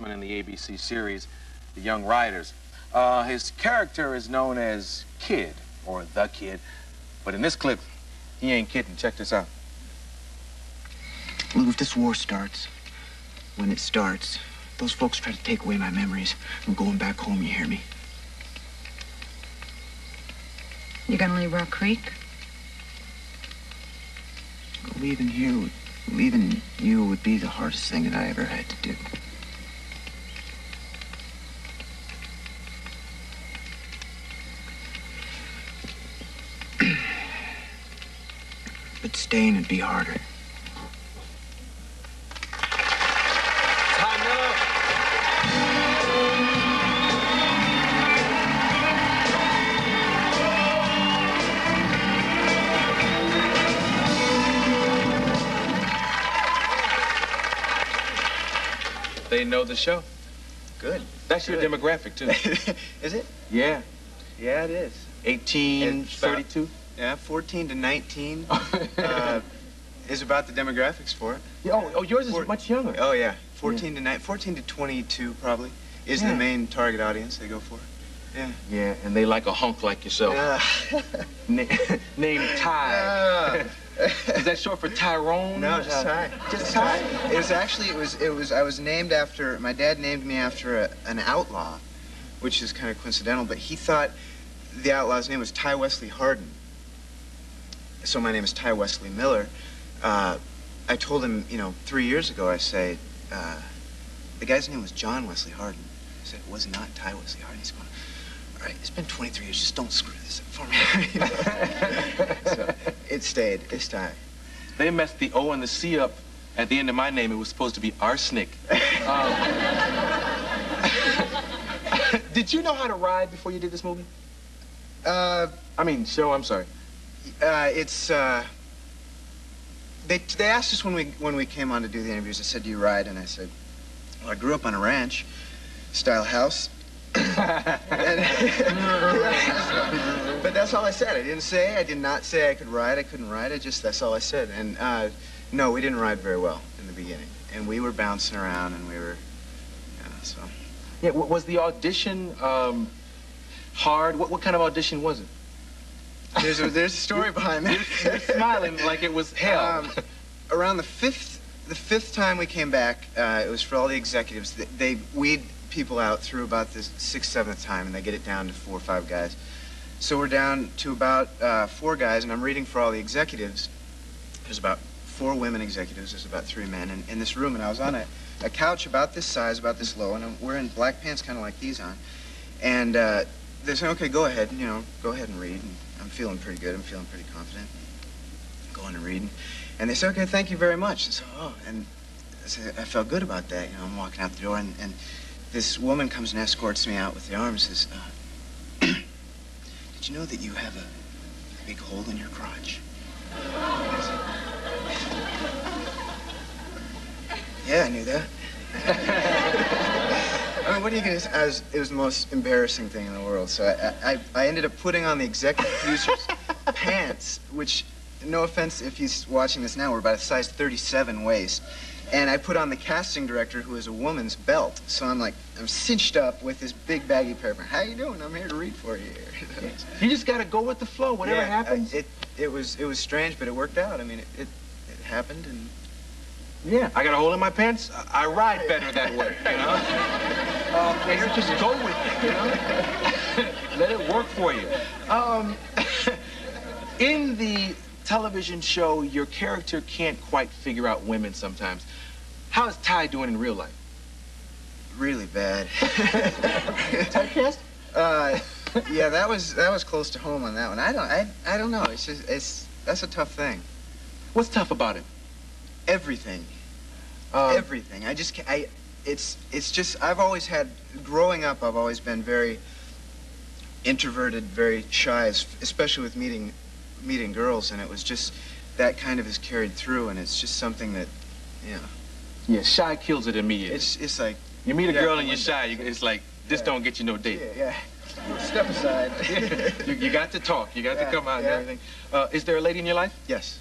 policeman in the ABC series, The Young Riders. Uh, his character is known as Kid, or The Kid, but in this clip, he ain't kidding. Check this out. Well, if this war starts, when it starts, those folks try to take away my memories. I'm going back home, you hear me? You're gonna leave Rock Creek? Leaving here, leaving you would be the hardest thing that I ever had to do. But staying would be harder. They know the show. Good. That's your demographic, too. is it? yeah. Yeah, it is. 1832. Yeah, 14 to 19 uh, is about the demographics for it. oh, oh, yours is Four- much younger. Oh yeah, 14 to 9, 14 to 22 probably is Yeah. the main target audience they go for. Yeah. Yeah, and they like a hunk like yourself. Uh, Na- named Ty. is that short for Tyrone? no, just Ty. Just Ty. It was actually it was it was I was named after my dad named me after a, an outlaw, which is kind of coincidental. But he thought the outlaw's name was Ty Wesley Hardin. So my name is Ty Wesley Miller. Uh, I told him, you know, three years ago. I say, uh, the guy's name was John Wesley Hardin. I said it was not Ty Wesley Hardin. He's going, all right, it's been 23 years. Just don't screw this up for me. so it stayed. It's Ty. They messed the O and the C up at the end of my name. It was supposed to be arsenic. Um, did you know how to ride before you did this movie? Uh, I mean, show. I'm sorry. Uh, it's uh, they they asked us when we when we came on to do the interviews. I said, "Do you ride?" And I said, "Well, I grew up on a ranch style house." But that's all I said. I didn't say I did not say I could ride. I couldn't ride. I just that's all I said. And uh, no, we didn't ride very well in the beginning. And we were bouncing around, and we were, yeah, so. Yeah. Was the audition um, hard? What, what kind of audition was it? There's a, there's a story behind that. You're smiling like it was hell. Um, around the fifth, the fifth time we came back, uh, it was for all the executives. They, they weed people out through about the sixth, seventh time, and they get it down to four or five guys. So we're down to about uh, four guys, and I'm reading for all the executives. There's about four women executives. There's about three men in, in this room, and I was on a, a couch about this size, about this low, and I'm wearing black pants, kind of like these on. And uh, they say, "Okay, go ahead. You know, go ahead and read." And I'm feeling pretty good. I'm feeling pretty confident. Going and reading, and they say, "Okay, thank you very much." And so, oh, and I said, I felt good about that. You know, I'm walking out the door, and, and this woman comes and escorts me out with the arm. and Says, uh, "Did you know that you have a big hole in your crotch?" Said, Yeah, I knew that. Mean, what are you gonna? I was, it was the most embarrassing thing in the world. So I, I, I ended up putting on the executive producer's pants, which, no offense if he's watching this now, were about a size 37 waist. And I put on the casting director, who is a woman's belt. So I'm like, I'm cinched up with this big baggy pair of pants. How you doing? I'm here to read for you. you just got to go with the flow. Whatever Yeah, happens. I- it, it was, it was strange, but it worked out. I mean, it, it, it happened, and Yeah, I got a hole in my pants. I I ride better that way, you know? And just go with it, you know? Let it work for you. Um, in the television show, your character can't quite figure out women sometimes. How is Ty doing in real life? really bad. Typecast? Uh, yeah, that was that was close to home on that one. I don't I, I don't know. It's just it's that's a tough thing. What's tough about it? Everything, Um, everything. I just can't. I it's it's just I've always had growing up. I've always been very introverted, very shy, especially with meeting meeting girls, and it was just that kind of is carried through, and it's just something that know. yeah, shy kills it immediately. It's it's like you meet a yeah, girl and you're shy, you, it's like, this Yeah. don't get you no date. yeah yeah. Step aside. you, you got to talk. You got Yeah, to come out yeah. and everything. Uh, is there a lady in your life? yes.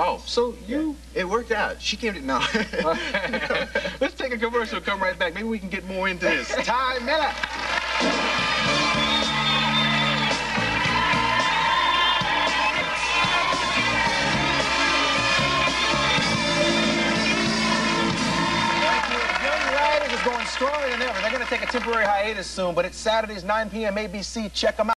Oh, so you. It worked out. She came to no. Let's take a commercial. Come right back. Maybe we can get more into this. Ty Miller. Is going stronger than ever. They're going to take a temporary hiatus soon, but it's Saturdays, 9 p.m. ABC. Check them out.